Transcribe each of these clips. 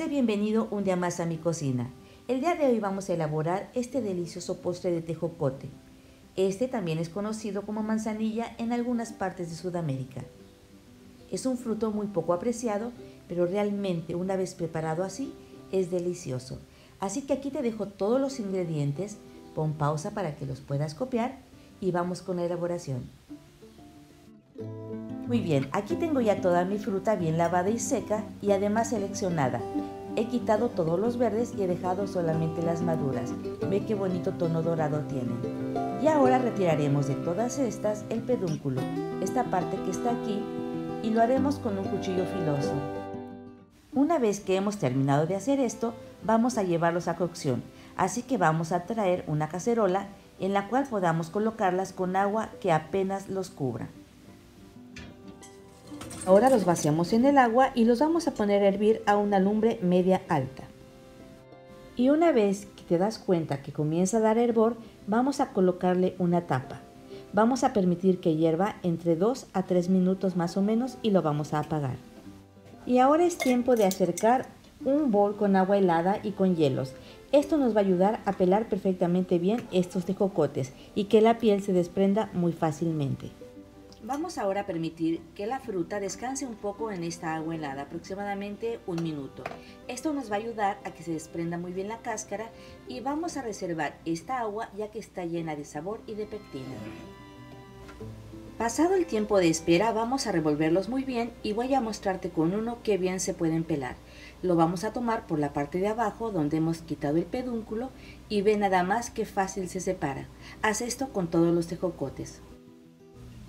bienvenido un día más a mi cocina. El día de hoy vamos a elaborar este delicioso postre de tejocote. Este también es conocido como manzanilla en algunas partes de Sudamérica. Es un fruto muy poco apreciado, pero realmente una vez preparado así es delicioso. Así que aquí te dejo todos los ingredientes, pon pausa para que los puedas copiar y vamos con la elaboración. Muy bien, aquí tengo ya toda mi fruta bien lavada y seca y además seleccionada. He quitado todos los verdes y he dejado solamente las maduras. Ve qué bonito tono dorado tienen. Y ahora retiraremos de todas estas el pedúnculo, esta parte que está aquí, y lo haremos con un cuchillo filoso. Una vez que hemos terminado de hacer esto, vamos a llevarlos a cocción, así que vamos a traer una cacerola en la cual podamos colocarlas con agua que apenas los cubra. Ahora los vaciamos en el agua y los vamos a poner a hervir a una lumbre media alta. Y una vez que te das cuenta que comienza a dar hervor, vamos a colocarle una tapa. Vamos a permitir que hierva entre 2 a 3 minutos más o menos y lo vamos a apagar. Y ahora es tiempo de acercar un bol con agua helada y con hielos. Esto nos va a ayudar a pelar perfectamente bien estos tejocotes y que la piel se desprenda muy fácilmente. Vamos ahora a permitir que la fruta descanse un poco en esta agua helada, aproximadamente un minuto. Esto nos va a ayudar a que se desprenda muy bien la cáscara y vamos a reservar esta agua ya que está llena de sabor y de pectina. Pasado el tiempo de espera vamos a revolverlos muy bien y voy a mostrarte con uno que bien se pueden pelar. Lo vamos a tomar por la parte de abajo donde hemos quitado el pedúnculo y ve nada más que fácil se separa. Haz esto con todos los tejocotes.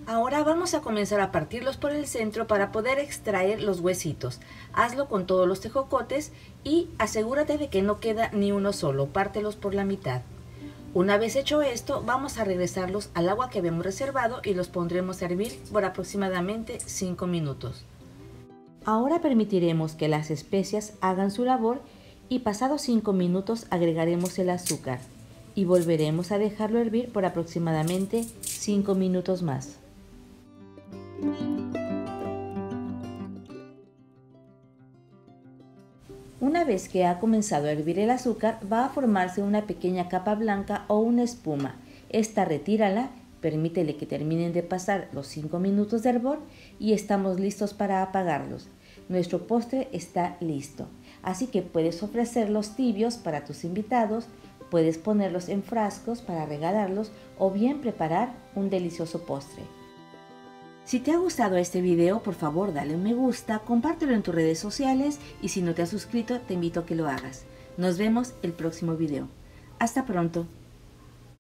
Ahora vamos a comenzar a partirlos por el centro para poder extraer los huesitos. Hazlo con todos los tejocotes y asegúrate de que no queda ni uno solo, pártelos por la mitad. Una vez hecho esto, vamos a regresarlos al agua que habíamos reservado y los pondremos a hervir por aproximadamente 5 minutos. Ahora permitiremos que las especias hagan su labor y pasados 5 minutos agregaremos el azúcar y volveremos a dejarlo hervir por aproximadamente 5 minutos más. Una vez que ha comenzado a hervir el azúcar, va a formarse una pequeña capa blanca o una espuma. Esta retírala, permítele que terminen de pasar los 5 minutos de hervor y estamos listos para apagarlos. Nuestro postre está listo, así que puedes ofrecerlos tibios para tus invitados, puedes ponerlos en frascos para regalarlos o bien preparar un delicioso postre. Si te ha gustado este video, por favor dale un me gusta, compártelo en tus redes sociales y si no te has suscrito, te invito a que lo hagas. Nos vemos el próximo video. Hasta pronto.